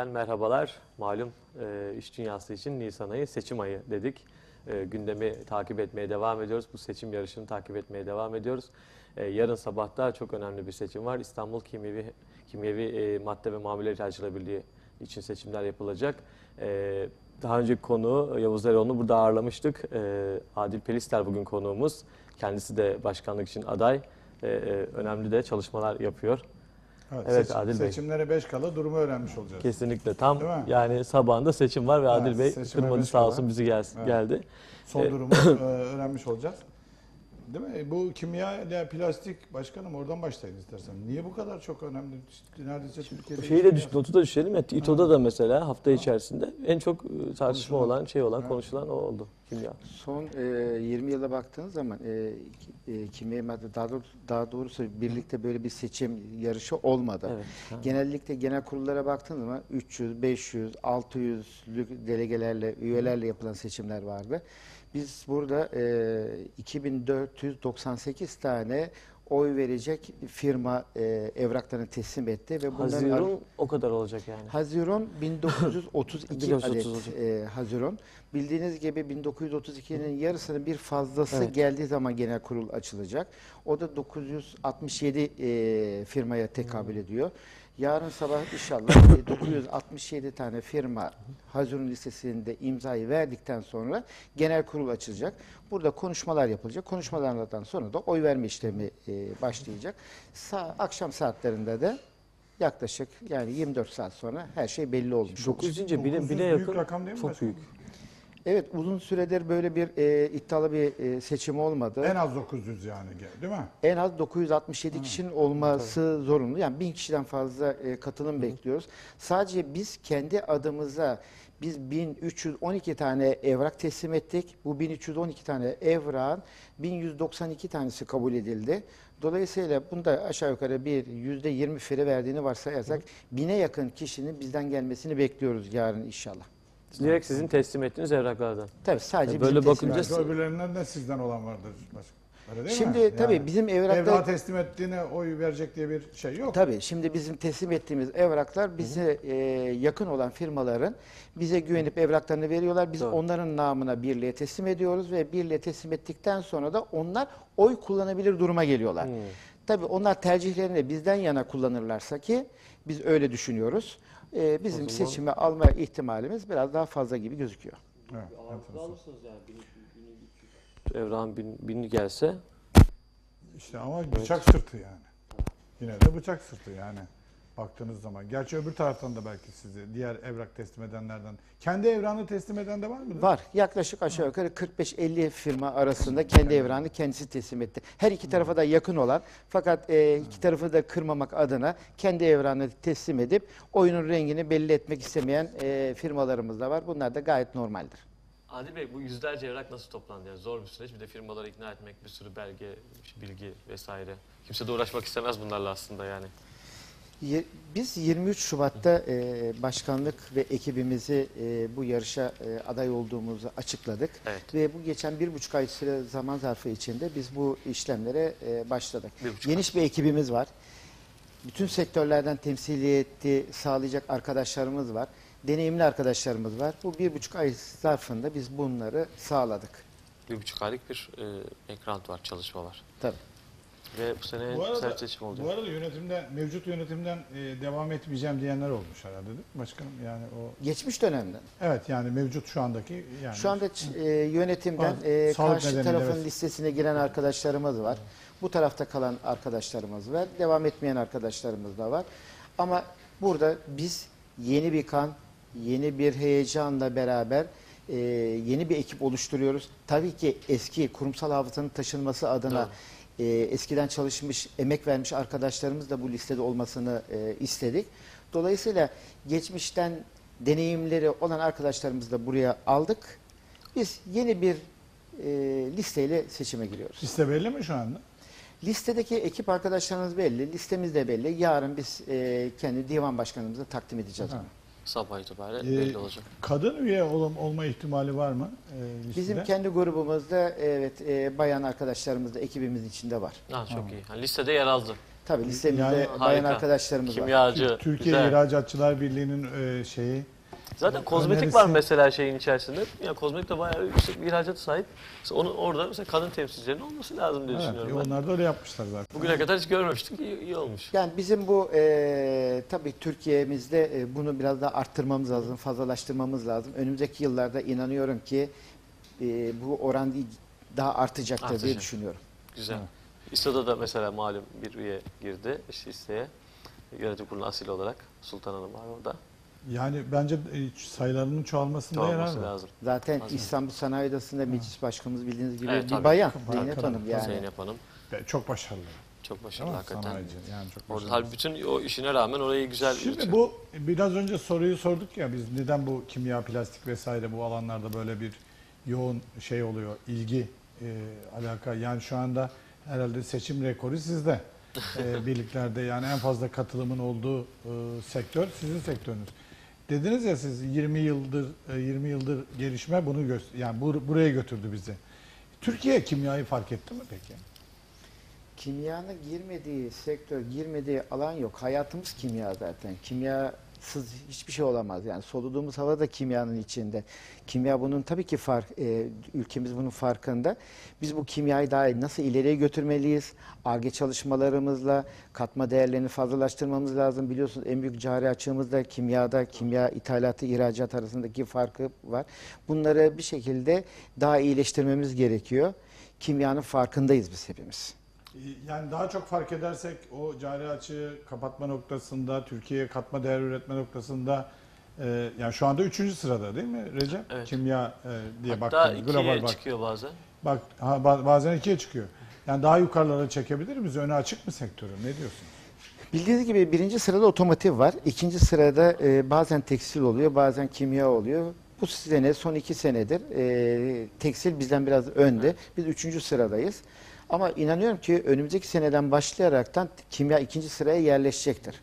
Türkiye'den merhabalar. Malum e, iş dünyası için Nisan ayı seçim ayı dedik. E, gündemi takip etmeye devam ediyoruz. Bu seçim yarışını takip etmeye devam ediyoruz. E, yarın sabahta çok önemli bir seçim var. İstanbul Kimyevi Kimyevi e, Madde ve Mamule İlacılar Birliği için seçimler yapılacak. E, daha önceki konu Yavuz Eroğlu'nu burada ağırlamıştık. E, Adil Pelister bugün konuğumuz. Kendisi de başkanlık için aday. E, e, önemli de çalışmalar yapıyor. Evet, seç- Adil Bey. Seçimlere 5 kala durumu öğrenmiş olacağız. Kesinlikle tam yani sabahında seçim var ve Evet, Adil Bey seçime kırmadı sağ olsun kala. bizi gel Evet. geldi. Son E, durumu e, öğrenmiş olacağız. Değil mi? Bu kimya ile plastik başkanım oradan başlayın istersen. Niye bu kadar çok önemli? Neredeyse Türkiye'de Şeyi de düş, notu da düşerelim. ya, İTO'da da mesela hafta içerisinde en çok e, tartışma Konuşulan. olan şey olan Evet. konuşulan o oldu kimya. Son e, 20 yıla baktığınız zaman e, ki- e, kimya madde daha doğrusu, daha doğrusu birlikte böyle bir seçim yarışı olmadı. Evet. Ha. Genellikle genel kurullara baktığınız zaman 300, 500, 600'lük delegelerle, üyelerle yapılan seçimler vardı. Biz burada e, 2498 tane oy verecek firma e, evraklarını teslim etti ve bunların Haziran o kadar olacak yani. Haziran 1932 1930 adet e, Haziran. Bildiğiniz gibi 1932'nin yarısının bir fazlası Evet. geldiği zaman genel kurul açılacak. O da 967 e, firmaya tekabül ediyor. Yarın sabah inşallah e, 967 tane firma Haziran listesinde imzayı verdikten sonra genel kurul açılacak. Burada konuşmalar yapılacak. Konuşmalardan sonra da oy verme işlemi e, başlayacak. Sa- akşam saatlerinde de yaklaşık yani 24 saat sonra her şey belli olmuş olur. 9 deyince bile, 900 bile büyük yakın. rakam değil mi çok başkanım? büyük. Evet uzun süredir böyle bir e, iddialı bir e, seçim olmadı. En az 900 yani gel- değil mi? En az 967 kişinin olması zorunlu. Yani 1000 kişiden fazla e, katılım bekliyoruz. Sadece biz kendi adımıza biz 1312 tane evrak teslim ettik. Bu 1312 tane evrağın 1192 tanesi kabul edildi. Dolayısıyla bunda aşağı yukarı bir %20 fire verdiğini varsayarsak bine yakın kişinin bizden gelmesini bekliyoruz yarın inşallah. Direkt sizin teslim ettiğiniz evraklardan. Tabii sadece Ya böyle teslim- bakınca- Belki öbürlerinden de sizden olan vardır. Öyle değil Şimdi mi? tabii Yani bizim evraklar Evrağı teslim ettiğine oy verecek diye bir şey yok. Tabii şimdi bizim teslim ettiğimiz evraklar bize e, yakın olan firmaların bize güvenip evraklarını veriyorlar. Biz Doğru. onların namına birliğe teslim ediyoruz ve birliğe teslim ettikten sonra da onlar oy kullanabilir duruma geliyorlar. Hmm. Tabii onlar tercihlerini bizden yana kullanırlarsa ki biz öyle düşünüyoruz. E, bizim zaman- seçime alma ihtimalimiz biraz daha fazla gibi gözüküyor. Evet, enteresan. Evrağın bin, bini gelse İşte ama bıçak sırtı yani. Yine de bıçak sırtı yani. Baktığınız zaman. Gerçi öbür taraftan da belki sizi diğer evrak teslim edenlerden. Kendi evrağını teslim eden de var mı? Var. Yaklaşık aşağı yukarı 45-50 firma arasında kendi evrağını kendisi teslim etti. Her iki tarafa da yakın olan fakat e, iki tarafı da kırmamak adına kendi evrağını teslim edip oyunun rengini belli etmek istemeyen e, firmalarımız da var. Bunlar da gayet normaldir. Adil Bey bu yüzlerce evrak nasıl toplandı? Yani zor bir süreç. Bir de firmaları ikna etmek, bir sürü belge, bilgi vesaire. Kimse de uğraşmak istemez bunlarla aslında yani. Biz 23 Şubat'ta e, başkanlık ve ekibimizi e, bu yarışa e, aday olduğumuzu açıkladık. Evet. Ve bu geçen bir buçuk ay süre zaman zarfı içinde biz bu işlemlere e, başladık. Bir Geniş bir ekibimiz var. Bütün sektörlerden temsiliyeti sağlayacak arkadaşlarımız var. Deneyimli arkadaşlarımız var. Bu bir buçuk ay zarfında biz bunları sağladık. Bir buçuk aylık bir e, ekran var, çalışma var. Tabii. Ve bu sene Bu arada, sert seçim oldu. bu arada yönetimden, mevcut yönetimden e, devam etmeyeceğim diyenler olmuş herhalde değil mi başkanım? Yani o Geçmiş dönemden. evet yani mevcut şu andaki yani Şu anda e, yönetimden e, karşı nedeniyle, tarafın evet. listesine giren arkadaşlarımız var. Bu tarafta kalan arkadaşlarımız var. Devam etmeyen arkadaşlarımız da var. Ama burada biz yeni bir kan, yeni bir heyecanla beraber e, yeni bir ekip oluşturuyoruz. Tabii ki eski kurumsal hafızanın taşınması adına e, eskiden çalışmış, emek vermiş arkadaşlarımız da bu listede olmasını e, istedik. Dolayısıyla geçmişten deneyimleri olan arkadaşlarımızı da buraya aldık. Biz yeni bir e, listeyle seçime giriyoruz. liste belli mi şu anda? Listedeki ekip arkadaşlarımız belli, listemiz de belli. Yarın biz e, kendi divan başkanımıza takdim edeceğiz. Ha. onu. Sabah itibariyle Ee, belli olacak. Kadın üye ol- olma ihtimali var mı e, listede? Bizim kendi grubumuzda evet e, bayan arkadaşlarımız da ekibimizin içinde var. Ha, çok Tamam. iyi. Yani listede yer aldı. Tabii listemizde Yani- bayan Harika. arkadaşlarımız var. Kimyacı. Türkiye güzel. İhracatçılar Birliği'nin e, şeyi Zaten kozmetik önerisi- var mesela şeyin içerisinde. Ya kozmetik de bayağı yüksek bir ihracata sahip. Mesela onun orada mesela kadın temsilcilerinin olması lazım diye evet, düşünüyorum ben. onlar da öyle yapmışlar zaten. Bugüne kadar hiç görmemiştik. İyi, iyi olmuş. Yani bizim bu e, tabii Türkiye'mizde e, bunu biraz daha arttırmamız lazım, fazlalaştırmamız lazım. Önümüzdeki yıllarda inanıyorum ki e, bu oran daha artacaktır diye Artacak. düşünüyorum. Güzel. Evet. İSTA'da da mesela malum bir üye girdi işte İSTA'ya. Yönetim kurulu asil olarak Sultan Hanım var orada. Yani bence e, sayılarının çoğalmasında yer Çoğalması var. lazım. Zaten Lazım. İstanbul Sanayi Odası'nda meclis başkanımız bildiğiniz gibi Evet, bir tabii. bayan Zeynep. Hanım yani. Zeynep Hanım Ve Çok başarılı. çok başarılı mi? hakikaten. Sanayici. Yani çok Orada başarılı. halbuki bütün o işine rağmen orayı güzel Şimdi yürütüyor. bu biraz önce soruyu sorduk ya biz neden bu kimya, plastik vesaire bu alanlarda böyle bir yoğun şey oluyor, ilgi, e, alaka. Yani şu anda herhalde seçim rekoru sizde. E, birliklerde yani en fazla katılımın olduğu e, sektör sizin sektörünüz. Dediniz ya siz 20 yıldır e, 20 yıldır gelişme bunu göster yani bur- buraya götürdü bizi. Türkiye kimyayı fark etti mi peki? Kimyanın girmediği sektör, girmediği alan yok. Hayatımız kimya zaten. Kimyasız hiçbir şey olamaz. Yani soluduğumuz hava da kimyanın içinde. Kimya bunun tabii ki fark, e, ülkemiz bunun farkında. Biz bu kimyayı daha nasıl ileriye götürmeliyiz? ARGE çalışmalarımızla katma değerlerini fazlalaştırmamız lazım. Biliyorsunuz en büyük cari açığımız da kimyada, kimya ithalatı, ihracat arasındaki farkı var. Bunları bir şekilde daha iyileştirmemiz gerekiyor. Kimyanın farkındayız biz hepimiz. Yani daha çok fark edersek o cari açığı kapatma noktasında, Türkiye'ye katma değer üretme noktasında e, yani şu anda üçüncü sırada değil mi Recep? Evet. Kimya e, diye Hatta baktığımız ikiye global bak. çıkıyor bazen. Bak ha, bazen ikiye çıkıyor. Yani daha yukarılara çekebilir miyiz? Öne açık mı sektörü? Ne diyorsun? Bildiğiniz gibi birinci sırada otomotiv var. İkinci sırada e, bazen tekstil oluyor, bazen kimya oluyor. Bu sene, son iki senedir e, tekstil bizden biraz önde. Biz üçüncü sıradayız. Ama inanıyorum ki önümüzdeki seneden başlayaraktan kimya ikinci sıraya yerleşecektir.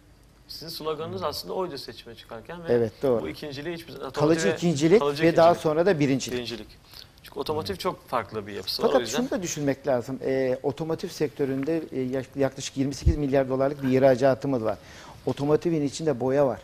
Sizin sloganınız aslında oydu seçime çıkarken ve Evet, doğru. bu ikinciliği hiçbir Kalıcı ikincilik kalıcı ve daha ikincilik, sonra da birincilik. birincilik. Çünkü otomotiv çok farklı bir yapısı var o Fakat yüzden. şunu da düşünmek lazım. E, otomotiv sektöründe e, yak- yaklaşık 28 milyar dolarlık bir ihracatımız var. Otomotivin içinde boya var,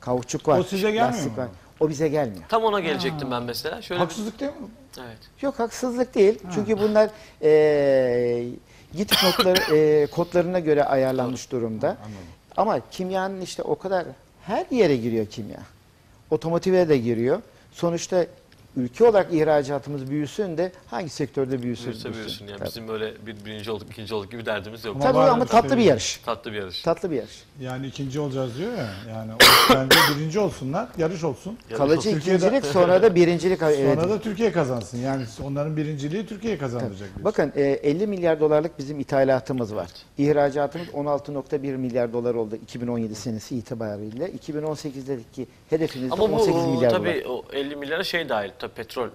kauçuk var, O size gelmiyor lastik mu? var. O bize gelmiyor. Tam ona gelecektim ben mesela. Şöyle bir- Haksızlık değil mi? evet. Yok haksızlık değil. Çünkü bunlar e, git notları, e, kodlarına göre ayarlanmış durumda. Anladım. Ama kimyanın işte o kadar her yere giriyor kimya. Otomotive de giriyor. Sonuçta ülke olarak ihracatımız büyüsün de hangi sektörde büyüsün? Büyüse büyüsün yani. Tabii. Bizim böyle bir birinci olduk, ikinci olduk gibi derdimiz yok. Ama Tabii ama tatlı bir yarış. Tatlı bir yarış. Tatlı bir yarış. Yani ikinci olacağız diyor ya. Yani o, bence birinci olsunlar, yarış olsun. Yarış Kalıcı olsun. Türkiye'de- ikincilik sonra da birincilik. Sonra da Türkiye kazansın. Yani onların birinciliği Türkiye kazandıracak. diyorsun. Bakın e, 50 milyar dolarlık bizim ithalatımız var. İhracatımız 16.1 milyar dolar oldu 2017 senesi itibariyle. 2018'deki hedefimiz de Ama bu 18 milyar dolar. tabii o 50 milyara şey dahil, tabii petrol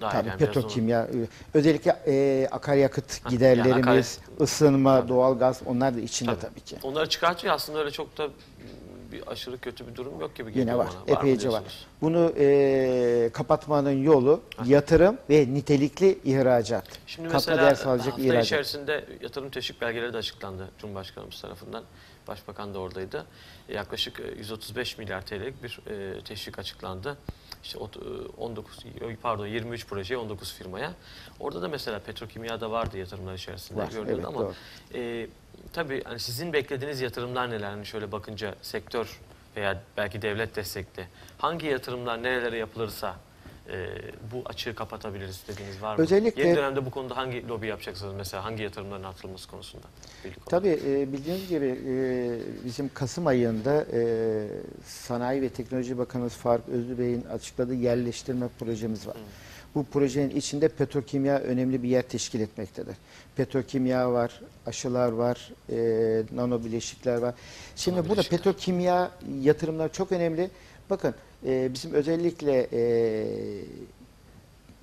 dahil. Tabii yani petrokimya, özellikle e, akaryakıt giderlerimiz, akaryakıt. ısınma, doğalgaz onlar da içinde Tabii. tabii, ki. Onları çıkartıyor aslında öyle çok da bir aşırı kötü bir durum yok gibi geliyor Yine var, bana. epeyce var. diyorsunuz? Bunu e, kapatmanın yolu yatırım ve nitelikli ihracat. Şimdi Katma mesela değer sağlayacak hafta ihracat. içerisinde yatırım teşvik belgeleri de açıklandı Cumhurbaşkanımız tarafından. Başbakan da oradaydı. E, Yaklaşık e, 135 milyar TL'lik bir e, teşvik açıklandı. İşte ot- e, 19 pardon 23 projeye 19 firmaya. Orada da mesela petrokimya da vardı yatırımlar içerisinde Var, evet, ama doğru. e, tabii hani sizin beklediğiniz yatırımlar neler? Hani şöyle bakınca sektör veya belki devlet destekli hangi yatırımlar nerelere yapılırsa e, bu açığı kapatabiliriz dediğiniz var mı? Özellikle- Yeni dönemde bu konuda hangi lobi yapacaksınız mesela hangi yatırımların artırılması konusunda? Tabii e, bildiğiniz gibi e, bizim Kasım ayında e, Sanayi ve Teknoloji Bakanımız Faruk Özlü Bey'in açıkladığı yerleştirme projemiz var. Bu projenin içinde petrokimya önemli bir yer teşkil etmektedir. Petrokimya var, aşılar var, e, nano bileşikler var. Şimdi burada Nanobileşikler. petrokimya yatırımlar çok önemli. Bakın e, bizim özellikle e,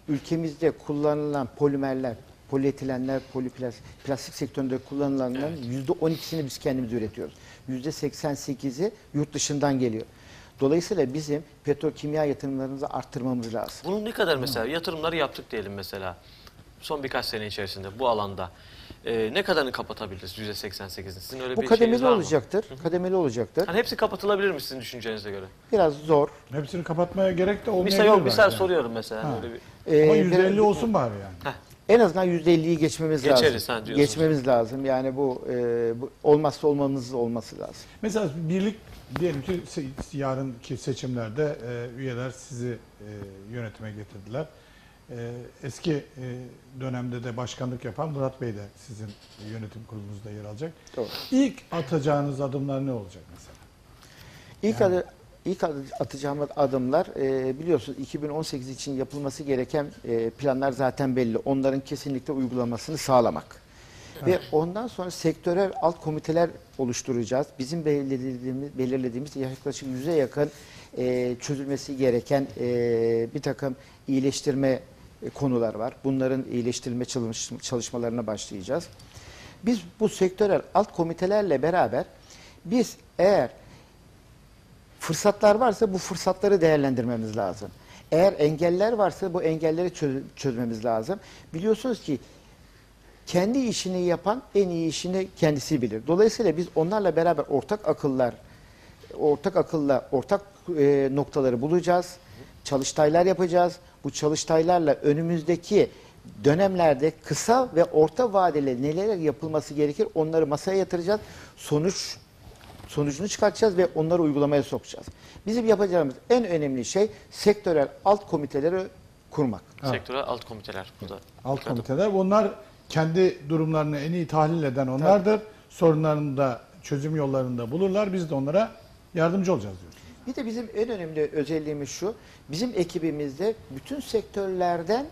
ülkemizde kullanılan polimerler, polietilenler, poliplastik plastik sektöründe kullanılanların yüzde 12'sini biz kendimiz üretiyoruz. Yüzde 88'i yurt dışından geliyor. Dolayısıyla bizim petrokimya yatırımlarımızı arttırmamız lazım. Bunun ne kadar mesela yatırımları yaptık diyelim mesela son birkaç sene içerisinde bu alanda. E, ne kadarını kapatabiliriz %88'in? Sizin öyle Bu bir şeyiniz kademeli var mı? olacaktır. Kademeli olacaktır. Hani hepsi kapatılabilir mi sizin düşüncenize göre? Biraz zor. Hepsini kapatmaya gerek de olmayabilir. Misal yok, misal belki yani. soruyorum mesela. Ha. Öyle bir... Ama Ee, %50 bir- olsun bari yani. En azından %50'yi geçmemiz Geçeriz, ha, lazım. diyorsunuz. Geçmemiz lazım. Yani bu, e, bu olmazsa olmamız olması lazım. Mesela birlik diyelim ki se- yarınki seçimlerde e, üyeler sizi e, yönetime getirdiler. E, eski e, dönemde de başkanlık yapan Murat Bey de sizin yönetim kurulunuzda yer alacak. Doğru. İlk atacağınız adımlar ne olacak mesela? İlk Yani- adı ilk atacağımız adımlar e, biliyorsunuz 2018 için yapılması gereken e, planlar zaten belli. Onların kesinlikle uygulamasını sağlamak. Ve ondan sonra sektörel alt komiteler oluşturacağız. Bizim belirlediğimiz, belirlediğimiz yaklaşık yüze yakın e, çözülmesi gereken e, bir takım iyileştirme konular var. Bunların iyileştirilme çalış- çalışmalarına başlayacağız. Biz bu sektörel alt komitelerle beraber biz eğer fırsatlar varsa bu fırsatları değerlendirmemiz lazım. Eğer engeller varsa bu engelleri çöz- çözmemiz lazım. Biliyorsunuz ki kendi işini yapan en iyi işini kendisi bilir. Dolayısıyla biz onlarla beraber ortak akıllar, ortak akılla ortak e, noktaları bulacağız. Çalıştaylar yapacağız. Bu çalıştaylarla önümüzdeki dönemlerde kısa ve orta vadeli neler yapılması gerekir onları masaya yatıracağız. Sonuç sonucunu çıkartacağız ve onları uygulamaya sokacağız. Bizim yapacağımız en önemli şey sektörel alt komiteleri kurmak. Ha. Sektörel alt komiteler burada. Alt komiteler. Bunlar kendi durumlarını en iyi tahlil eden onlardır. Sorunlarını da çözüm yollarını da bulurlar. Biz de onlara yardımcı olacağız diyorsunuz. Bir de bizim en önemli özelliğimiz şu. Bizim ekibimizde bütün sektörlerden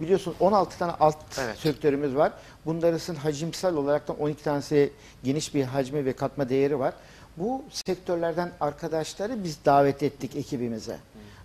biliyorsun 16 tane alt Evet. sektörümüz var. Bunların hacimsel olarak da 12 tanesi geniş bir hacmi ve katma değeri var. Bu sektörlerden arkadaşları biz davet ettik ekibimize.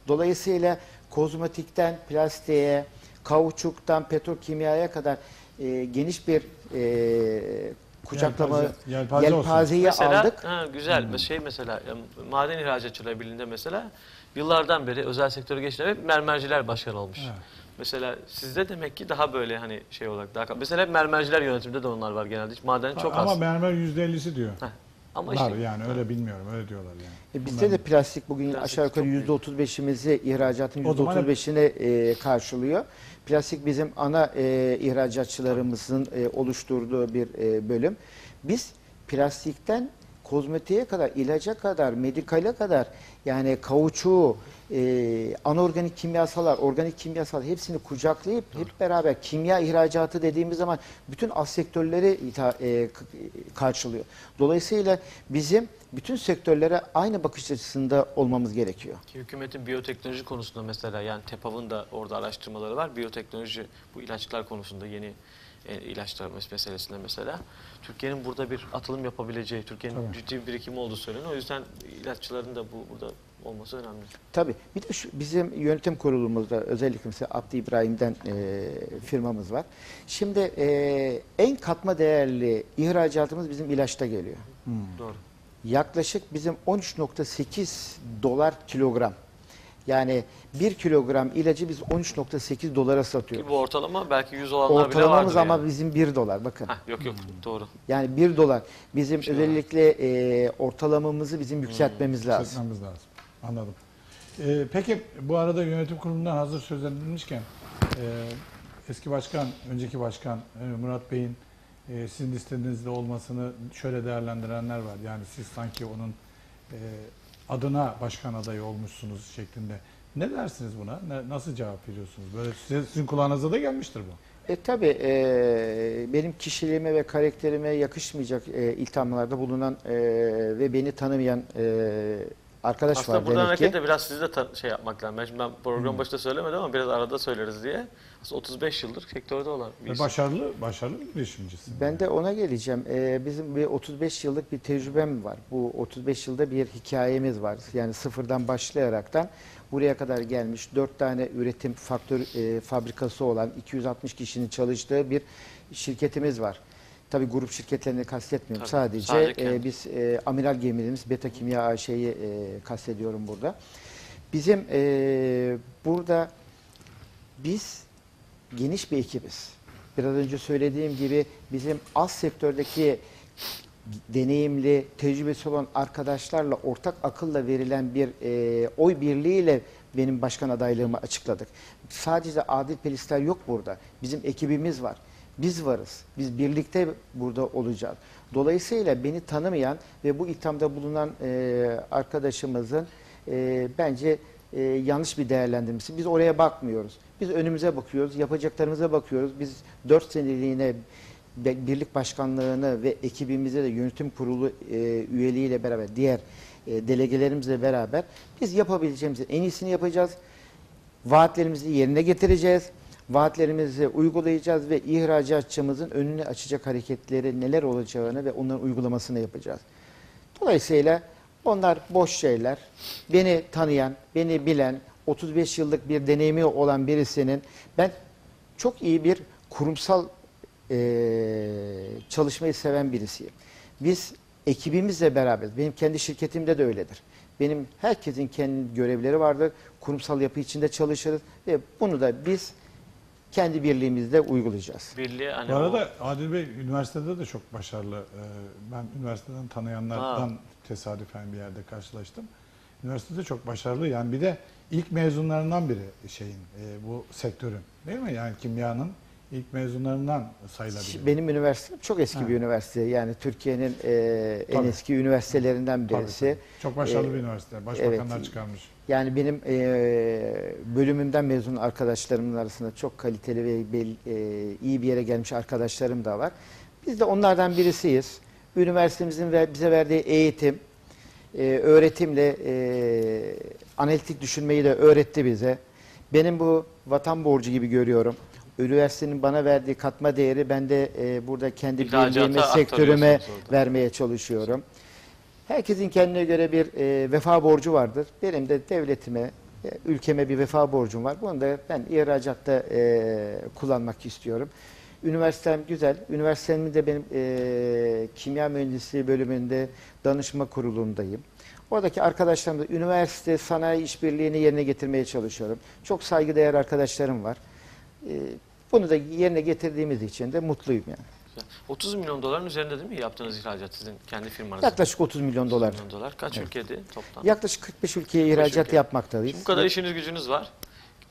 Dolayısıyla kozmetikten plastiğe, kauçuktan petrokimyaya kadar e, geniş bir e, kucaklama Yelpaze- yelpaze olsun. yelpazeyi Mesela, aldık. Ha, güzel. Şey mesela e, Maden İhracatçıları Birliği'nde mesela yıllardan beri özel sektöre geçen hep mermerciler başkan olmuş. Evet. Mesela sizde demek ki daha böyle hani şey olarak daha mesela hep mermerciler yönetimde de onlar var genelde. Hiç maden çok Ama az. mermer %50'si diyor. Heh. Ama Var işte yani öyle bilmiyorum öyle diyorlar yani. E bizde de plastik bugün Plastik aşağı yukarı çok yüzde otuz beşimizi ihracatın O yüzde zaman hep- otuz beşini e, karşılıyor. Plastik bizim ana e, ihracatçılarımızın e, oluşturduğu bir e, bölüm. Biz plastikten kozmetiğe kadar, ilaca kadar, medikale kadar yani kauçuğu, e, anorganik kimyasallar, organik kimyasal hepsini kucaklayıp hep beraber kimya ihracatı dediğimiz zaman bütün az sektörleri e, karşılıyor. Dolayısıyla bizim bütün sektörlere aynı bakış açısında olmamız gerekiyor. Ki hükümetin biyoteknoloji konusunda mesela yani TEPAV'ın da orada araştırmaları var. Biyoteknoloji bu ilaçlar konusunda yeni e, ilaçlar mes- meselesinde mesela. Türkiye'nin burada bir atılım yapabileceği, Türkiye'nin Tabii. ciddi bir birikimi olduğu söyleniyor. O yüzden ilaççıların da bu burada olması önemli. Tabii. Bir de şu, bizim yönetim kurulumuzda özellikle mesela Abdi İbrahim'den e, firmamız var. Şimdi e, en katma değerli ihracatımız bizim ilaçta geliyor. Doğru. Yaklaşık bizim 13.8 dolar kilogram. Yani 1 kilogram ilacı biz 13.8 dolara Ki satıyoruz. bu ortalama belki 100 olanlar bile vardır Ortalamamız ama yani. bizim 1 dolar bakın. Heh, yok yok doğru. Yani 1 dolar. Bizim Şey özellikle e, ortalamamızı bizim yükseltmemiz lazım. Hissetmemiz lazım. Anladım. Ee, peki bu arada yönetim kurulundan hazır söz edilmişken e, eski başkan, önceki başkan e, Murat Bey'in e, sizin listenizde olmasını şöyle değerlendirenler var. Yani siz sanki onun e, adına başkan adayı olmuşsunuz şeklinde. Ne dersiniz buna? Ne- nasıl cevap veriyorsunuz? Böyle size, sizin kulağınıza da gelmiştir bu. E tabi benim kişiliğime ve karakterime yakışmayacak e, ithamlarda bulunan e, ve beni tanımayan e, arkadaş Aslında var buradan demek ki. hareketle biraz sizi de şey yapmak lazım. Ben şimdi ben program başında söylemedim ama biraz arada söyleriz diye. Aslında 35 yıldır sektörde olan bir Ve isim. başarılı, başarılı bir girişimcisin. Ben de ona geleceğim. E, bizim bir 35 yıllık bir tecrübem var. Bu 35 yılda bir hikayemiz var. Yani sıfırdan başlayaraktan buraya kadar gelmiş 4 tane üretim faktör e, fabrikası olan 260 kişinin çalıştığı bir şirketimiz var. Tabii grup şirketlerini kastetmiyorum. Tabii, sadece sadece e, biz e, amiral gemilerimiz Beta Kimya AŞ'yi e, kastediyorum burada. Bizim e, burada biz geniş bir ekibiz. biraz önce söylediğim gibi bizim az sektördeki deneyimli, tecrübesi olan arkadaşlarla ortak akılla verilen bir e, oy birliğiyle benim başkan adaylığımı açıkladık. Sadece Adil Pelisler yok burada. Bizim ekibimiz var. Biz varız. Biz birlikte burada olacağız. Dolayısıyla beni tanımayan ve bu ithamda bulunan e, arkadaşımızın e, bence e, yanlış bir değerlendirmesi. Biz oraya bakmıyoruz. Biz önümüze bakıyoruz, yapacaklarımıza bakıyoruz. Biz 4 seneliğine birlik başkanlığını ve ekibimize de yönetim kurulu e, üyeliğiyle beraber diğer e, delegelerimizle beraber biz yapabileceğimizin en iyisini yapacağız. Vaatlerimizi yerine getireceğiz. Vaatlerimizi uygulayacağız ve ihracatçımızın önünü açacak hareketleri neler olacağını ve onların uygulamasını yapacağız. Dolayısıyla onlar boş şeyler. Beni tanıyan, beni bilen, 35 yıllık bir deneyimi olan birisinin ben çok iyi bir kurumsal eee, çalışmayı seven birisiyim. Biz ekibimizle beraber, benim kendi şirketimde de öyledir. Benim herkesin kendi görevleri vardır. Kurumsal yapı içinde çalışırız ve bunu da biz kendi birliğimizde uygulayacağız. Birliğe hani Bu o- arada Adil Bey üniversitede de çok başarılı. Ee, Ben üniversiteden tanıyanlardan tesadüfen bir yerde karşılaştım. Üniversitede çok başarılı. Yani bir de ilk mezunlarından biri şeyin e, bu sektörün. Değil mi? Yani kimyanın ilk mezunlarından sayılabilir. Benim üniversitem çok eski Ha. bir üniversite. Yani Türkiye'nin eee, en Tabii. eski üniversitelerinden Tabii, birisi. tabii. Çok başarılı Ee, bir üniversite. Başbakanlar evet. çıkarmış. Yani benim eee, bölümümden mezun arkadaşlarımın arasında çok kaliteli ve bel- eee, iyi bir yere gelmiş arkadaşlarım da var. Biz de onlardan birisiyiz. Üniversitemizin ve bize verdiği eğitim, eee, öğretimle eee, analitik düşünmeyi de öğretti bize. Benim bu vatan borcu gibi görüyorum. Üniversitenin bana verdiği katma değeri ben de eee, burada kendi birliğime, sektörüme vermeye çalışıyorum. Herkesin kendine göre bir e, vefa borcu vardır. Benim de devletime, e, ülkeme bir vefa borcum var. Bunu da ben ihracatta e, kullanmak istiyorum. Üniversitem güzel. Üniversitemin de benim e, kimya mühendisliği bölümünde danışma kurulundayım. Oradaki arkadaşlarımla üniversite sanayi işbirliğini yerine getirmeye çalışıyorum. Çok saygıdeğer arkadaşlarım var. E, bunu da yerine getirdiğimiz için de mutluyum yani. 30 milyon doların üzerinde değil mi yaptığınız ihracat sizin kendi firmanız? Yaklaşık 30 milyon dolar. milyon dolar. Kaç Evet. ülkede toplam? Yaklaşık 45 ülkeye ihracat ülke. yapmaktayız. Şimdi bu kadar işiniz gücünüz var.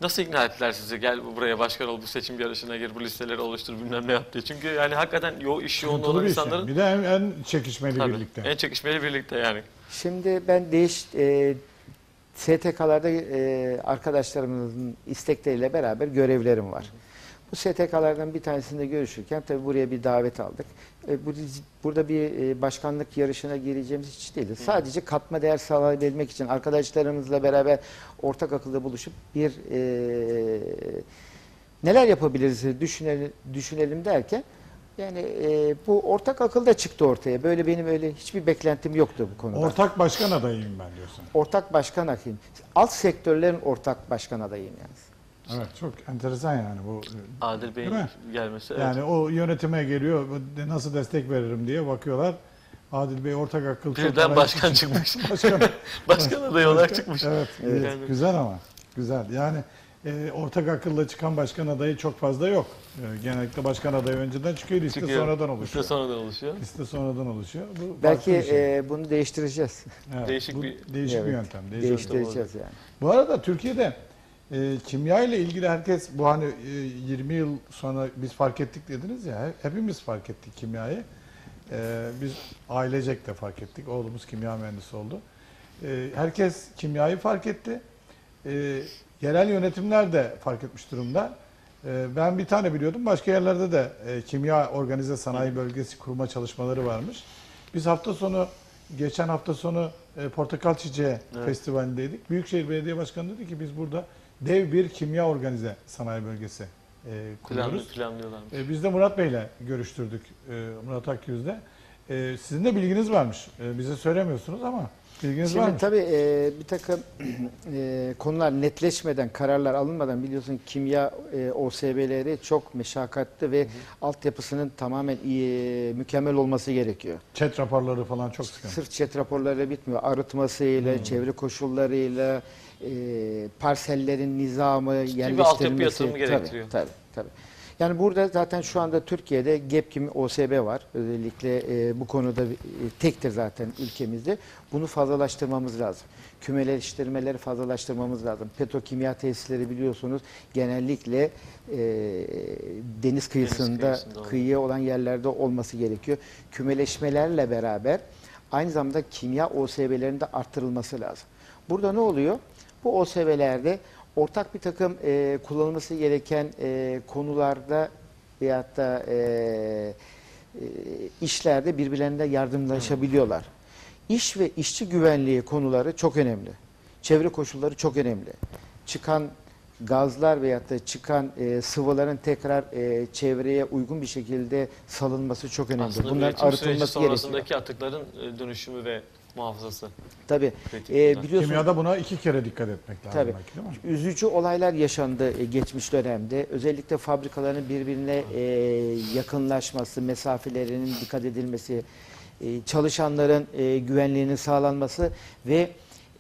Nasıl ikna ettiler sizi? Gel buraya başkan ol, bu seçim yarışına gir, bu listeleri oluştur, bilmem ne yap diye. Çünkü yani hakikaten yo iş Sıkıntılı olan bir iş yani. insanların Bir de en, en çekişmeli Tabii, birlikte. en çekişmeli birlikte yani. Şimdi ben değiş e, STK'larda e, arkadaşlarımızın istekleriyle beraber görevlerim var. Bu STK'lardan bir tanesinde görüşürken tabii buraya bir davet aldık. E, bu, burada bir e, başkanlık yarışına gireceğimiz hiç değildi. Sadece katma değer sağlayabilmek için arkadaşlarımızla beraber ortak akılda buluşup bir e, neler yapabiliriz düşünelim, düşünelim derken yani e, bu ortak akılda çıktı ortaya. Böyle benim öyle hiçbir beklentim yoktu bu konuda. Ortak başkan adayıyım ben diyorsun. Ortak başkan adayım. Alt sektörlerin ortak başkan adayım yani. Evet çok enteresan yani bu. Adil Bey'in mi? gelmesi. evet. Yani o yönetime geliyor nasıl destek veririm diye bakıyorlar. Adil Bey ortak akıl Birden başkan çıkmış. başkan, başkan adayı olarak başkan- çıkmış. Evet, Evet. evet, güzel ama güzel. Yani e, ortak akılla çıkan başkan adayı çok fazla yok. E, genellikle başkan adayı önceden çıkıyor, liste Çıkıyor. sonradan Liste oluşuyor. sonradan oluşuyor. Liste sonradan oluşuyor. Bu Belki bir şey. e, bunu değiştireceğiz. Evet, değişik bu bir- değişik bir Evet, yöntem. Değişik Değiştireceğiz yani. Bu arada Türkiye'de e, kimya ile ilgili herkes bu hani e, 20 yıl sonra biz fark ettik dediniz ya he- hepimiz fark ettik kimyayı. E, biz ailecek de fark ettik. Oğlumuz kimya mühendisi oldu. E, herkes kimyayı fark etti. E, yerel yönetimler de fark etmiş durumda. E, ben bir tane biliyordum. Başka yerlerde de e, kimya organize sanayi bölgesi kurma çalışmaları varmış. Biz hafta sonu geçen hafta sonu e, Portakal Çiçeği Evet. Festivali'ndeydik. Büyükşehir Belediye Başkanı dedi ki biz burada dev bir kimya organize sanayi bölgesi e, Planlı, kuruyoruz. planlıyorlarmış. E, biz de Murat Bey'le görüştürdük. E, Murat Akyüz'de. E, sizin de bilginiz varmış. E, bize söylemiyorsunuz ama bilginiz Şimdi varmış. tabii e, bir takım e, konular netleşmeden, kararlar alınmadan biliyorsun kimya e, OSB'leri çok meşakkatli ve altyapısının tamamen iyi, mükemmel olması gerekiyor. Chat raporları falan çok sıkıntı. Sırf chat raporlarıyla bitmiyor. Arıtmasıyla, Hmm. çevre koşullarıyla, e, parsellerin nizamı, altyapı yerleştirilmesi. Tabii, gerektiriyor. Tabii, tabii. Yani burada zaten şu anda Türkiye'de GEPKİM OSB var. Özellikle e, bu konuda e, tektir zaten ülkemizde. Bunu fazlalaştırmamız lazım. Kümeleştirmeleri fazlalaştırmamız lazım. Petrokimya tesisleri biliyorsunuz genellikle e, deniz kıyısında, kıyısında olur. kıyıya olan yerlerde olması gerekiyor. Kümeleşmelerle beraber aynı zamanda kimya OSB'lerinin de arttırılması lazım. Burada ne oluyor? Bu OSB'lerde ortak bir takım e, kullanılması gereken e, konularda veyahut da e, e, işlerde birbirlerine yardımlaşabiliyorlar. İş ve işçi güvenliği konuları çok önemli. Çevre koşulları çok önemli. Çıkan gazlar veyahut da çıkan e, sıvıların tekrar e, çevreye uygun bir şekilde salınması çok önemli. Aslında Bunların arıtılması gerekiyor. sonrasındaki atıkların e, dönüşümü ve muhafazası. Tabii. E, burada. biliyorsunuz Kimyada buna iki kere dikkat etmek lazım Tabii. belki değil mi? üzücü olaylar yaşandı e, geçmiş dönemde. Özellikle fabrikaların birbirine e, yakınlaşması, mesafelerinin dikkat edilmesi, e, çalışanların e, güvenliğinin sağlanması ve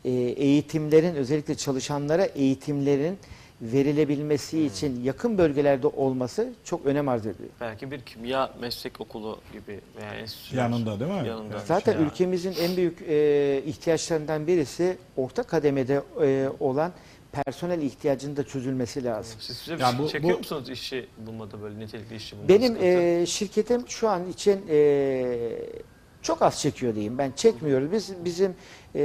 e, eğitimlerin özellikle çalışanlara eğitimlerin verilebilmesi için yakın bölgelerde olması çok önem arz ediyor. Belki bir kimya meslek okulu gibi veya enstitüler. Yanında değil mi? Yanında. Zaten Ya. ülkemizin en büyük e, ihtiyaçlarından birisi orta kademede e, olan personel ihtiyacının da çözülmesi lazım. Siz size Yani şey bu- çekiyor bu- musunuz işçi bulmada böyle nitelikli işçi bulmada Benim sıkıntı? e, şirketim şu an için e, çok az çekiyor diyeyim. Ben çekmiyoruz. Biz bizim e,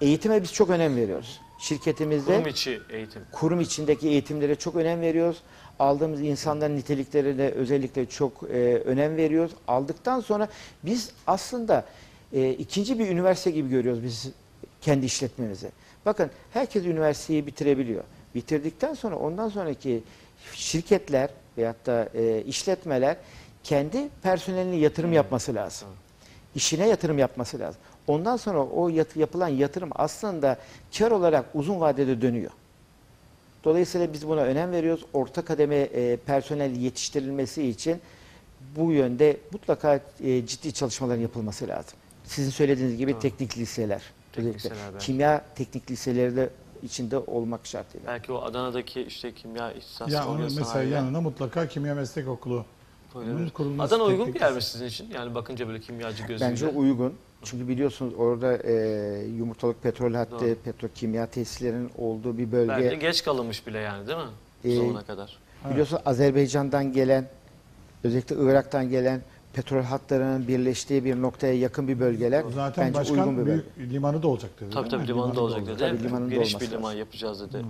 eğitime biz çok önem veriyoruz. Şirketimizde Kurum içi eğitim. kurum içindeki eğitimlere çok önem veriyoruz. Aldığımız insanların niteliklerine özellikle çok e, önem veriyoruz. Aldıktan sonra biz aslında e, ikinci bir üniversite gibi görüyoruz biz kendi işletmemizi. Bakın herkes üniversiteyi bitirebiliyor. Bitirdikten sonra ondan sonraki şirketler veyahut da e, işletmeler kendi personeline yatırım yapması lazım. İşine yatırım yapması lazım. Ondan sonra o yat- yapılan yatırım aslında kar olarak uzun vadede dönüyor. Dolayısıyla biz buna önem veriyoruz. Orta kademe e, personel yetiştirilmesi için bu yönde mutlaka e, ciddi çalışmaların yapılması lazım. Sizin söylediğiniz gibi Doğru. teknik liseler, Teknik liseler belki. kimya teknik liseleri de içinde olmak şartıyla. Belki o Adana'daki işte kimya ihtisas Ya onun oraya mesela sahaya yanına mutlaka kimya meslek okulu. koyulabilir. bunun kurulması Adana uygun bir yer mi sizin için? Yani bakınca böyle kimyacı gözüyle. Bence uygun. Çünkü biliyorsunuz orada e, yumurtalık petrol hattı, Doğru. petrokimya tesislerinin olduğu bir bölge. Belki geç kalınmış bile yani değil mi? Ee, zamana kadar. Evet. Biliyorsunuz Azerbaycan'dan gelen, özellikle Irak'tan gelen petrol hatlarının birleştiği bir noktaya yakın bir bölgeler. Zaten bence başkan uygun bir bölge. büyük limanı da olacak dedi. Tabii tabii mi? limanında olacak dedi. Tabii limanında Geniş olması bir liman lazım. yapacağız dedi.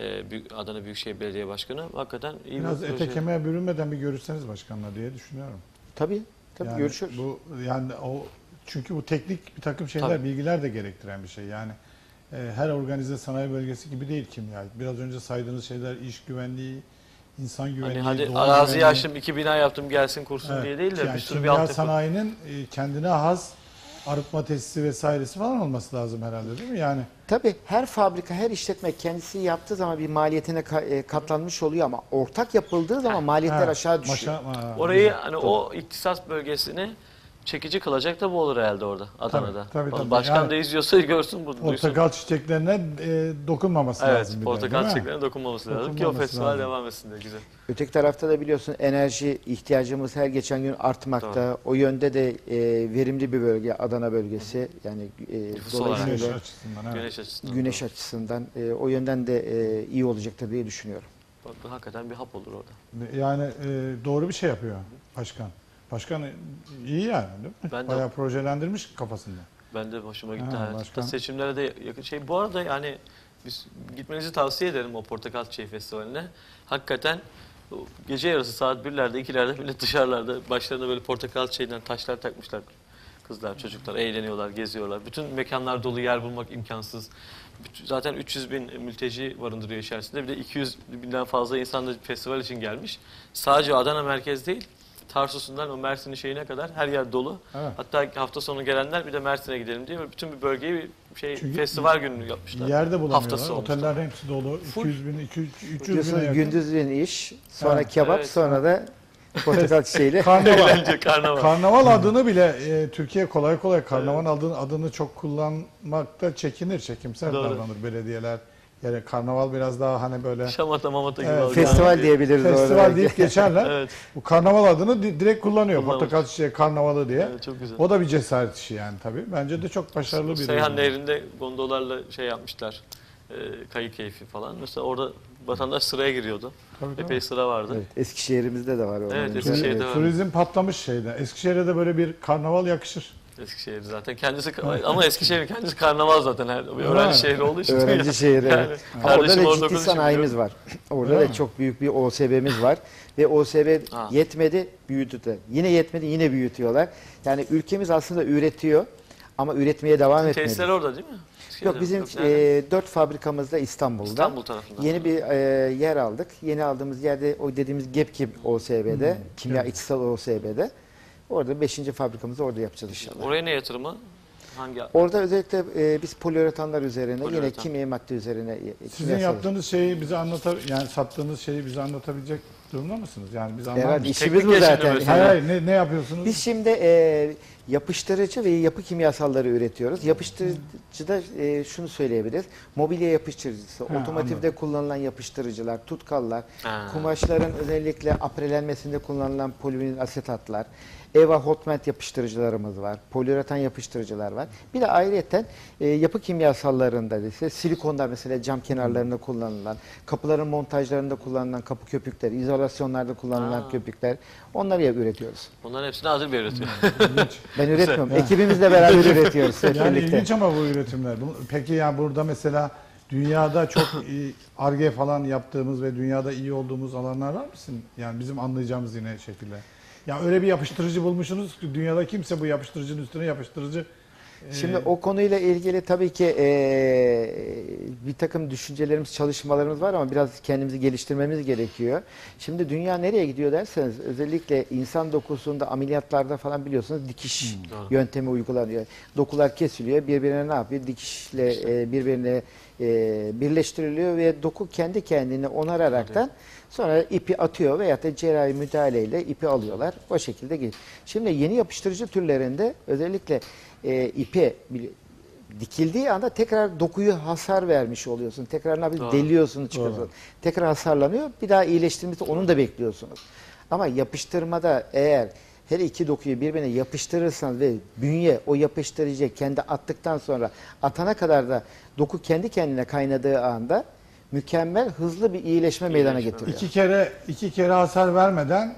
Ee, Büyük- Adana Büyükşehir Belediye Başkanı. Hakikaten iyi Biraz bir ete kemiğe bürünmeden bir görüşseniz başkanla diye düşünüyorum. Tabii, tabii Yani görüşürüz. Bu yani o çünkü bu teknik bir takım şeyler, Tabii. bilgiler de gerektiren bir şey. Yani e, her organize sanayi bölgesi gibi değil kimya. Biraz önce saydığınız şeyler iş güvenliği, insan güvenliği, Hani hadi araziyi güvenliği. açtım iki bina yaptım gelsin kursun Evet. diye değil de Yani bir sürü bir altyapı. sanayinin e, kendine has arıtma tesisi vesairesi falan olması lazım herhalde değil mi? Yani Tabii her fabrika, her işletme kendisi yaptığı zaman bir maliyetine e, katlanmış oluyor ama ortak yapıldığı zaman maliyetler ha, aşağı düşüyor. maşa- ha, Orayı güzel. hani o iktisas bölgesini çekici kılacak da bu olur herhalde orada Adana'da. tabii, tabii. Başkan Yani- da izliyorsa görsün bunu. duysun. Portakal çiçeklerine e, dokunmaması Evet, lazım. de, portakal mi? çiçeklerine dokunmaması lazım ki o festival lazım. devam etsin de güzel. Öteki tarafta da biliyorsun enerji ihtiyacımız her geçen gün artmakta. O yönde de e, verimli bir bölge Adana bölgesi. Yani e, olarak. Güneş dolayısıyla açısından. Evet. Güneş açısından. güneş açısından e, o yönden de e, iyi olacaktır diye düşünüyorum. Bak, bu hakikaten bir hap olur orada. Yani e, doğru bir şey yapıyor başkan. Başkan iyi yani değil mi? Ben de- Bayağı projelendirmiş kafasında. Ben de hoşuma gitti. Ha, başkan. Seçimlere de yakın şey. Bu arada yani biz gitmenizi tavsiye ederim o Portakal Çiçeği Festivali'ne. Hakikaten o gece yarısı saat 1'lerde 2'lerde millet dışarılarda başlarına böyle portakal çiçeğinden taşlar takmışlar. Kızlar, çocuklar eğleniyorlar, geziyorlar. Bütün mekanlar dolu, yer bulmak imkansız. Bütün- Zaten 300 bin mülteci barındırıyor içerisinde. Bir de 200 binden fazla insan da festival için gelmiş. Sadece Adana merkez değil, Tarsus'undan o Mersin'in şeyine kadar her yer dolu. Evet. Hatta hafta sonu gelenler bir de Mersin'e gidelim diye bütün bir bölgeyi bir şey Çünkü festival günü yapmışlar. Yerde bulamıyorlar. Oteller hepsi dolu. Full. 200 bin, 200, 300 bine Biliyorsunuz yakın. gündüzün iş, sonra Evet. kebap, Evet. sonra da portakal çiçeğiyle. Karnaval. Eğlence, karnaval. Karnaval adını bile e, Türkiye kolay kolay karnaval adını, adını çok kullanmakta çekinir, çekimser Doğru. davranır belediyeler, Yani karnaval biraz daha hani böyle Şamata mamata gibi Evet. Festival diyebiliriz orada. festival belki. deyip geçerler. Evet, Bu karnaval adını di- direkt kullanıyor. Kullanmış. Portakal çiçeği karnavalı diye. evet çok güzel. O da bir cesaret işi yani tabii. Bence de çok başarılı bir Seyhan. Nehri'nde gondolarla şey yapmışlar. E, kayı keyfi falan. Mesela orada vatandaş sıraya giriyordu. Tabii, tabii. Epey sıra vardı. Evet, Eskişehir'imizde de var. o. Evet, Eskişehir'de var. Turizm patlamış şeyde. Eskişehir'e de böyle bir karnaval yakışır. Eskişehir zaten kendisi ama Eskişehir kendisi karnaval zaten her bir öğrenci şehri olduğu için. Öğrenci şehri. Yani evet. Orada da ciddi sanayimiz var. Orada da mi? çok büyük bir OSB'miz var. Ve OSB Ha. yetmedi, büyüdü. Yine yetmedi, yine büyütüyorlar. Yani ülkemiz aslında üretiyor ama üretmeye devam etmedi. Tesisler orada değil mi? Yok Eskişehir'de. bizim nerede? e, dört fabrikamız da İstanbul'da. İstanbul tarafında. Yeni bir e, yer aldık. Yeni aldığımız yerde o dediğimiz GEPKİM OSB'de, Hmm, kimya evet. içsel OSB'de. Orada beşinci fabrikamızı orada yapacağız inşallah. Oraya ne yatırımı? Hangi? Orada özellikle e, biz poliüretanlar üzerine, yine Poliüretan. kimya madde üzerine. Sizin kimyasal- yaptığınız şeyi bize anlatar yani sattığınız şeyi bize anlatabilecek durumda mısınız? Yani biz anlar mıyız? işimiz bu zaten. Hayır hayır ne, ne yapıyorsunuz? Biz şimdi e, yapıştırıcı ve yapı kimyasalları üretiyoruz. Yapıştırıcıda e, şunu söyleyebiliriz. Mobilya yapıştırıcısı, Ha, otomotivde anladım. kullanılan yapıştırıcılar, tutkallar, Ha. kumaşların özellikle aprelenmesinde kullanılan polivinil asetatlar, Eva Hotmelt yapıştırıcılarımız var, poliüretan yapıştırıcılar var. Bir de ayrıyeten e, yapı kimyasallarında ise silikonlar mesela cam kenarlarında kullanılan, kapıların montajlarında kullanılan kapı köpükleri, izolasyonlarda kullanılan Ha. köpükler onları ya üretiyoruz. Onların hepsini hazır bir üretiyor. Ben üretmiyorum. Ekibimizle beraber üretiyoruz hep Yani birlikte. ilginç ama bu üretimler. Bu- Peki yani burada mesela dünyada çok iyi ARGE falan yaptığımız ve dünyada iyi olduğumuz alanlar var mısın? Yani bizim anlayacağımız yine şekilde. Ya öyle bir yapıştırıcı bulmuşsunuz ki dünyada kimse bu yapıştırıcının üstüne yapıştırıcı Şimdi o konuyla ilgili tabii ki eee, bir takım düşüncelerimiz, çalışmalarımız var ama biraz kendimizi geliştirmemiz gerekiyor. Şimdi dünya nereye gidiyor derseniz özellikle insan dokusunda ameliyatlarda falan biliyorsunuz dikiş Doğru. yöntemi uygulanıyor. Dokular kesiliyor, birbirine ne yapıyor? Dikişle e, birbirine e, birleştiriliyor ve doku kendi kendini onararaktan sonra ipi atıyor veyahut da cerrahi müdahaleyle ipi alıyorlar. O şekilde gidiyor. Şimdi yeni yapıştırıcı türlerinde özellikle e, bil- dikildiği anda tekrar dokuyu hasar vermiş oluyorsun. Tekrar ne yapıyorsun? Doğru. Deliyorsun, çıkıyorsun. Doğru. Tekrar hasarlanıyor. Bir daha iyileştirmesi onun da bekliyorsunuz. Ama yapıştırmada eğer her iki dokuyu birbirine yapıştırırsanız ve bünye o yapıştırıcı kendi attıktan sonra atana kadar da doku kendi kendine kaynadığı anda mükemmel hızlı bir iyileşme meydana getiriyor. iki kere iki kere hasar vermeden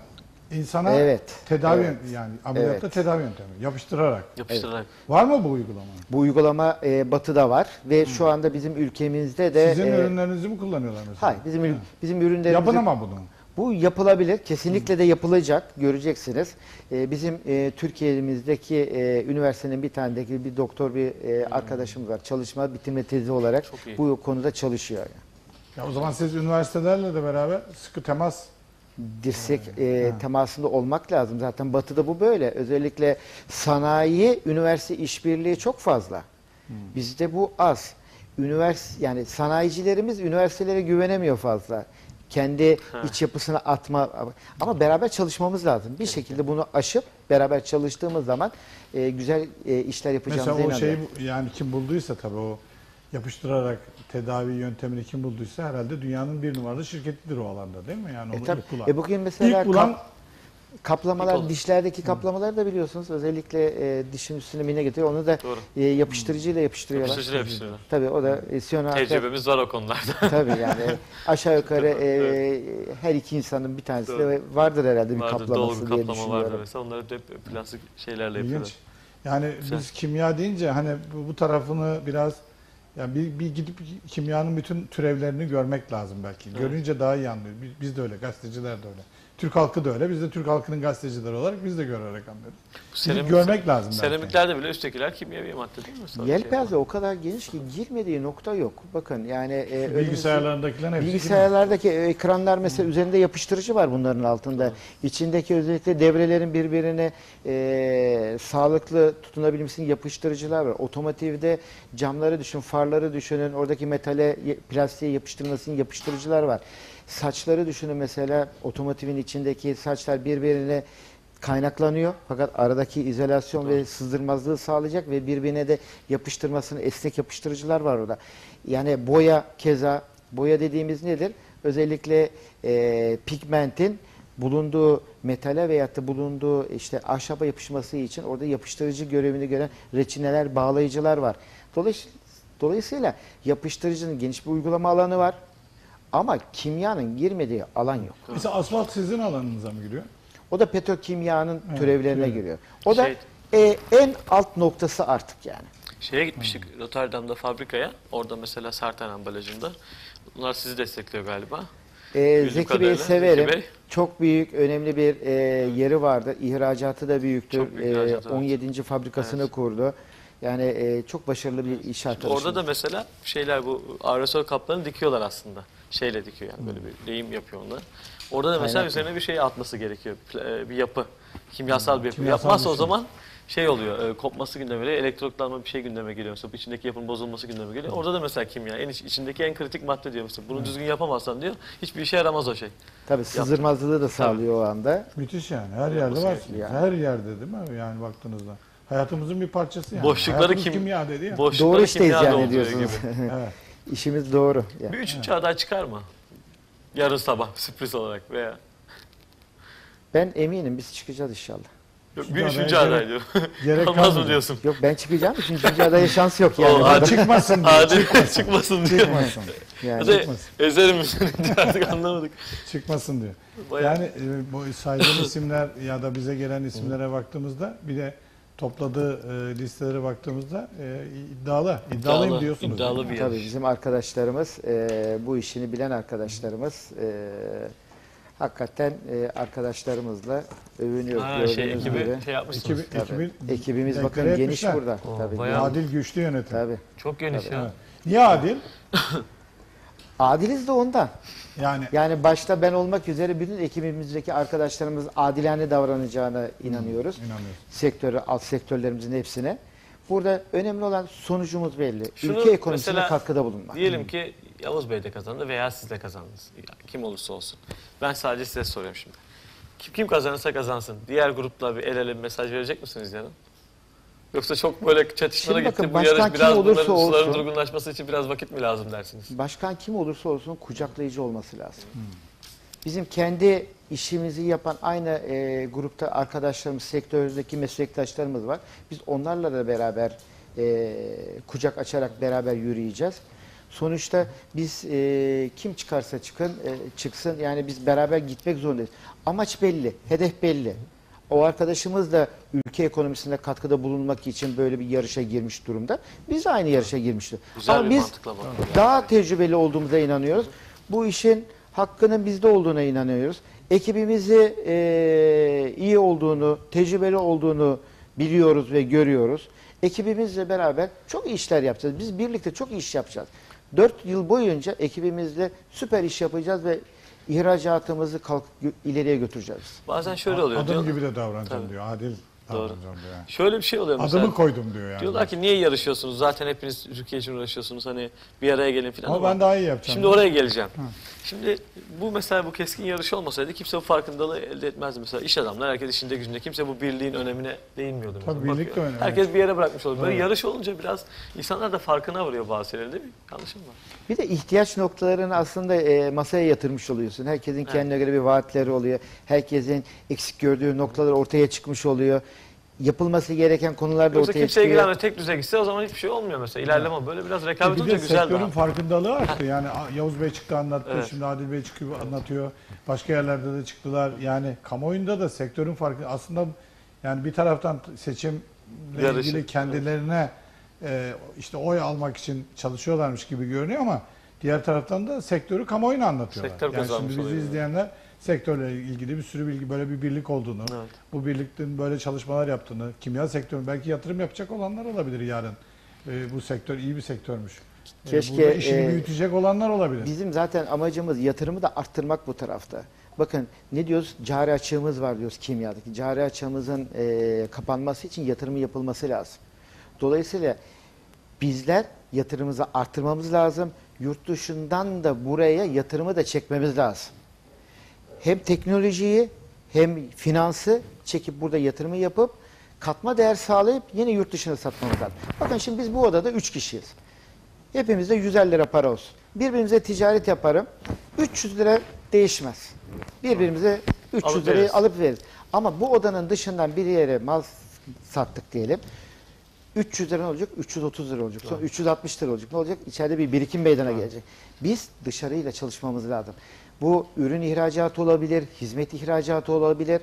insana Evet. tedavi Evet. yani ameliyatta Evet. tedavi yöntemi yapıştırarak. Yapıştırarak. Var mı bu uygulama? Bu uygulama e, batıda var ve şu anda bizim ülkemizde de Sizin e, ürünlerinizi mi kullanıyorlar mesela? hayır bizim Ha. bizim ürünlerimiz Yapın ama bunu. Bu yapılabilir. Kesinlikle de yapılacak. Göreceksiniz. Ee, bizim e, Türkiye'mizdeki e, üniversitenin bir tanedeki bir doktor bir e, arkadaşımız var. Çalışma bitirme tezi olarak bu konuda çalışıyor. Ya o zaman siz üniversitelerle de beraber sıkı temas Dirsek e, temasında olmak lazım. Zaten batıda bu böyle. Özellikle sanayi, üniversite işbirliği çok fazla. Bizde bu az. Üniversite yani sanayicilerimiz üniversitelere güvenemiyor fazla. Kendi iç yapısına atma ama beraber çalışmamız lazım. Bir şekilde bunu aşıp beraber çalıştığımız zaman e, güzel e, işler yapacağımıza Mesela o inanıyorum. şeyi yani kim bulduysa tabii o yapıştırarak tedavi yöntemini kim bulduysa herhalde dünyanın bir numaralı şirketidir o alanda değil mi? Yani onu E, tabii. ilk bulan. E, bugün mesela İlk bulan kap- kaplamalar, İlk dişlerdeki kaplamaları da biliyorsunuz. Özellikle e, dişin üstüne mine getiriyor. Onu da Doğru. e, yapıştırıcıyla yapıştırıyorlar. Yapıştırıcı yapıştırıyorlar. Tabii o da e, Siyon Arka- Tecrübemiz var o konularda. Tabii yani aşağı yukarı e, her iki insanın bir tanesi de vardır herhalde bir kaplaması dolgu diye kaplama vardı düşünüyorum. mesela. Onları hep plastik şeylerle ilginç. yapıyorlar. Yani Güzel. biz kimya deyince hani bu, bu tarafını biraz yani bir, bir gidip kimyanın bütün türevlerini görmek lazım belki. Görünce daha iyi anlıyoruz. Biz, biz de öyle, gazeteciler de öyle. Türk halkı da öyle. Biz de Türk halkının gazetecileri olarak biz de görerek anlıyoruz. Bu Gidip seramik- görmek lazım belki. Seramiklerde bile üsttekiler kimyevi madde değil mi? Sadece Yelpaze o kadar geniş ki girmediği nokta yok. Bakın yani e, Bilgisayarlarındakilerin hepsi Bilgisayarlardaki ekranlar mesela üzerinde yapıştırıcı var bunların altında. İçindeki özellikle devrelerin birbirine e, sağlıklı tutunabilmesinin yapıştırıcılar var. Otomotivde camları düşün, farları düşünün, oradaki metale, plastiğe yapıştırmasının yapıştırıcılar var. Saçları düşünün mesela otomotivin içindeki saçlar birbirine kaynaklanıyor. Fakat aradaki izolasyon ve sızdırmazlığı sağlayacak ve birbirine de yapıştırmasını esnek yapıştırıcılar var orada. Yani boya keza boya dediğimiz nedir? Özellikle e, pigmentin bulunduğu metale veyahut da bulunduğu işte ahşaba yapışması için orada yapıştırıcı görevini gören reçineler, bağlayıcılar var. Dolayısıyla, dolayısıyla yapıştırıcının geniş bir uygulama alanı var. Ama kimyanın girmediği alan yok. Mesela asfalt sizin alanınıza mı giriyor? O da petrokimyanın Evet, türevlerine türev. giriyor. O da Şey- e, en alt noktası artık yani. Şeye gitmiştik Rotterdam'da fabrikaya. Orada mesela Sartan ambalajında. Bunlar sizi destekliyor galiba. Bildiğim Zeki kadarıyla Bey'i severim. Zeki Bey. Çok büyük, önemli bir e, yeri vardı. İhracatı da büyüktür. Çok büyük Ee, ihracatı var. 17. fabrikasını Evet. kurdu. Yani e, çok başarılı bir iş arkadaşı. Orada da mesela şeyler bu aerosol kaplarını dikiyorlar aslında. Şeyle dikiyor yani böyle bir lehim yapıyor onlar. Orada da mesela Kaynaklı. üzerine bir şey atması gerekiyor. E, Bir yapı. Kimyasal bir yapı. Kimyasal Yapmazsa bir o şey. zaman şey oluyor. e, Kopması gündeme geliyor. Elektroklanma bir şey gündeme geliyor. Mesela içindeki yapının bozulması gündeme geliyor. Orada da mesela kimya. En iç- içindeki en kritik madde diyor mesela. Bunu düzgün yapamazsan diyor. Hiçbir işe yaramaz o şey. Tabii sızdırmazlığı da sağlıyor o anda. Müthiş yani. Her yerde var. Yani. Her yerde değil mi? Yani baktığınızda. Hayatımızın bir parçası yani. Boşlukları Hayatımız kim- kimya dedi ya. Boşlukları Doğru işteyiz kimya yani diyorsunuz. gibi. evet. İşimiz doğru. Yani. Bir üçüncü aday çıkar mı? Yarın sabah sürpriz olarak veya Ben eminim biz çıkacağız inşallah. Yok, bir üçüncü aday diyor. gerek Olmaz mı diyorsun? Yok ben çıkacağım. Üçüncü adaya şans yok yani. O, burada. hadi. Çıkmasın diyor. Adil Çıkmasın. çıkmasın diyor. Çıkmasın. Yani. Hadi Çıkmasın. ezerim seni diyor artık anlamadık. Çıkmasın diyor. Bayağı- Yani e, bu saydığım isimler ya da bize gelen isimlere baktığımızda bir de topladığı e, listelere baktığımızda e, iddialı. İddialıyım İddialı, diyorsunuz. iddialı bir Tabii bizim arkadaşlarımız, e, bu işini bilen arkadaşlarımız e, hakikaten e, arkadaşlarımızla övünüyor. Ha, gördüğünüz şey ekibi gibi. şey yapmışsınız. Ekibi- Tabii. ekibin Ekibimiz bakın geniş burada. Oo, Tabii. bayağı- Adil güçlü yönetim. Tabii. Çok geniş ya. Niye adil? Adiliz de ondan. Yani Yani başta ben olmak üzere bütün ekibimizdeki arkadaşlarımız adilane davranacağına inanıyoruz. inanıyorum. Sektörü, alt sektörlerimizin hepsine. Burada önemli olan sonucumuz belli. Şunu Ülke ekonomisine mesela katkıda bulunmak. Diyelim ki Yavuz Bey de kazandı veya siz de kazandınız. Ya, kim olursa olsun. Ben sadece size soruyorum şimdi. Kim, kim kazanırsa kazansın. Diğer grupla bir el ele bir mesaj verecek misiniz yarın? Yoksa çok böyle çatışmalara Şimdi bakın, gitti. Bu yarış biraz olursa bunların olsun- durgunlaşması için biraz vakit mi lazım dersiniz? Başkan kim olursa olsun kucaklayıcı olması lazım. Bizim kendi işimizi yapan aynı e, grupta arkadaşlarımız, sektördeki meslektaşlarımız var. Biz onlarla da beraber e, kucak açarak beraber yürüyeceğiz. Sonuçta biz e, kim çıkarsa çıkın e, çıksın yani biz beraber gitmek zorundayız. Amaç belli, hedef belli. O arkadaşımız da ülke ekonomisine katkıda bulunmak için böyle bir yarışa girmiş durumda. Biz de aynı yarışa girmiştik. Güzel Ama bir biz mantıkla bakın. daha tecrübeli olduğumuza inanıyoruz. Bu işin hakkının bizde olduğuna inanıyoruz. Ekibimizi eee, iyi olduğunu, tecrübeli olduğunu biliyoruz ve görüyoruz. Ekibimizle beraber çok iyi işler yapacağız. Biz birlikte çok iyi iş yapacağız. 4 yıl boyunca ekibimizle süper iş yapacağız ve ihracatımızı kalk, ileriye götüreceğiz. Bazen şöyle oluyor. Adım diyor- gibi de davranacağım Tabii. diyor. Adil Doğru. Yani. Şöyle bir şey oluyor mesela. Adımı koydum diyor yani. Diyorlar ki niye yarışıyorsunuz? Zaten hepiniz Türkiye için uğraşıyorsunuz. Hani bir araya gelin falan Ama ben daha iyi yapacağım. Şimdi oraya geleceğim. Şimdi bu mesela bu keskin yarış olmasaydı kimse bu farkındalığı elde etmezdi. Mesela iş adamları herkes işinde gücünde. Kimse bu birliğin önemine değinmiyordu. mesela. Tabii, birlik de önemli. Herkes bir yere bırakmış oluyor. Böyle Evet. yarış olunca biraz insanlar da farkına varıyor bazı şeylerin değil mi? Yanlışım var. Bir de ihtiyaç noktalarını aslında e, masaya yatırmış oluyorsun. Herkesin kendine göre bir vaatleri oluyor. Herkesin eksik gördüğü noktalar ortaya çıkmış oluyor. Yapılması gereken konular da Yoksa ortaya kimse çıkıyor. ilgilenmiyor. Tek düze gitse o zaman hiçbir şey olmuyor mesela. İlerleme böyle biraz rekabet bir olunca güzel sektörün daha. farkındalığı arttı. Yani Yavuz Bey çıktı anlattı. Evet. Şimdi Adil Bey çıkıyor anlatıyor. Başka yerlerde de çıktılar. Yani kamuoyunda da sektörün farkı aslında yani bir taraftan seçimle Yarışı, ilgili kendilerine e, işte oy almak için çalışıyorlarmış gibi görünüyor ama diğer taraftan da sektörü kamuoyuna anlatıyorlar. Sektör yani kazanmış şimdi bizi oluyor. izleyenler sektörle ilgili bir sürü bilgi böyle bir birlik olduğunu, Evet. bu birliklerin böyle çalışmalar yaptığını, kimya sektörü belki yatırım yapacak olanlar olabilir yarın. E, bu sektör iyi bir sektörmüş. E, Keşke, burada işini e, büyütecek olanlar olabilir. Bizim zaten amacımız yatırımı da arttırmak bu tarafta. Bakın ne diyoruz? Cari açığımız var diyoruz kimyadaki. Cari açığımızın e, kapanması için yatırımı yapılması lazım. Dolayısıyla bizler yatırımımızı arttırmamız lazım. Yurt dışından da buraya yatırımı da çekmemiz lazım. Hem teknolojiyi hem finansı çekip burada yatırımı yapıp katma değer sağlayıp yine yurt dışına satmamız lazım. Bakın şimdi biz bu odada 3 kişiyiz. Hepimizde 150 lira para olsun. Birbirimize ticaret yaparım. 300 lira değişmez. Birbirimize 300 Alıp lirayı veririz. alıp veririz. Ama bu odanın dışından bir yere mal sattık diyelim. 300 lira ne olacak? 330 lira olacak. Sonra 360 lira olacak. Ne olacak? İçeride bir birikim meydana gelecek. Biz dışarıyla çalışmamız lazım. Bu ürün ihracatı olabilir, hizmet ihracatı olabilir.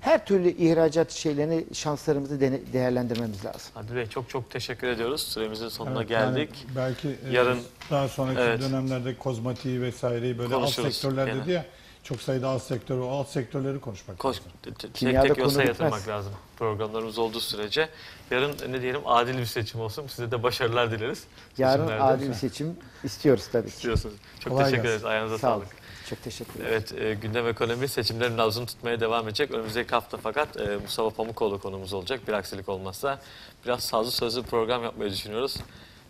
Her türlü ihracat şeylerini, şanslarımızı değerlendirmemiz lazım. Adil Bey çok çok teşekkür ediyoruz. Süremizin sonuna Evet, geldik. yani belki e, Yarın- daha sonraki Evet. dönemlerde kozmatiği vesaireyi böyle Konuşuruz alt sektörler dedi ya. Çok sayıda alt sektörü, o alt sektörleri konuşmak Koş, lazım. te- te- tek Kimyada tek yosa konu yatırmak bitmez. lazım programlarımız olduğu sürece. Yarın ne diyelim adil bir seçim olsun. Size de başarılar dileriz. Yarın adil bir seçim istiyoruz tabii ki. istiyorsunuz. Çok Kolay teşekkür gelsin. ederiz. Ayağınıza Sağ olun. Çok teşekkür ederim. Evet, e, gündem ekonomi seçimlerin nabzını tutmaya devam edecek. Önümüzdeki hafta fakat e, Mustafa Pamukoğlu konumuz olacak. Bir aksilik olmazsa biraz sazlı sözlü program yapmayı düşünüyoruz.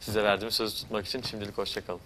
Size verdiğimiz sözü tutmak için şimdilik hoşçakalın.